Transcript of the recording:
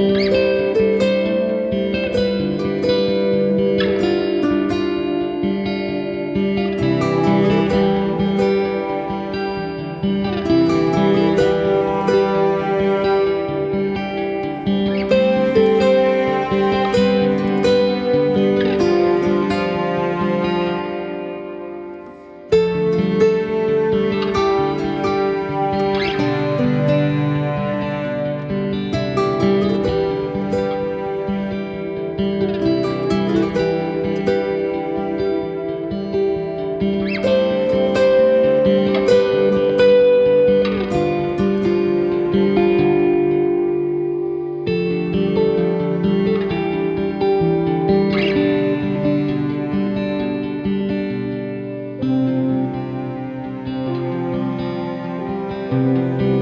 you Música